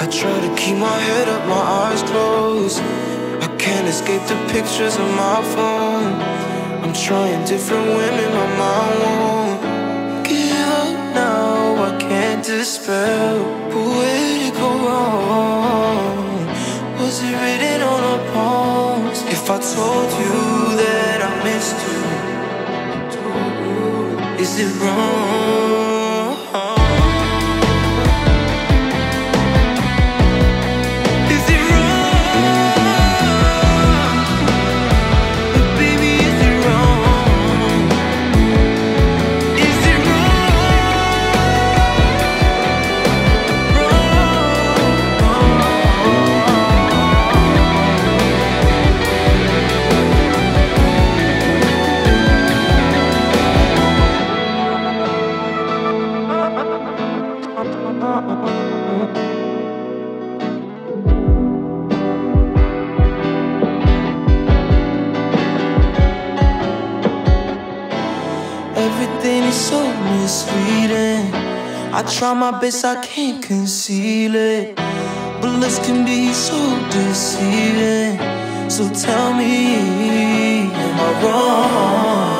I try to keep my head up, my eyes closed. I can't escape the pictures on my phone. I'm trying different women, my mind won't give up now. I can't dispel. But where'd it go wrong? Was it written on our palms? If I told you that I missed you, is it wrong? Everything is so misleading. I try my best, I can't conceal it. But looks can be so deceiving. So tell me, am I wrong?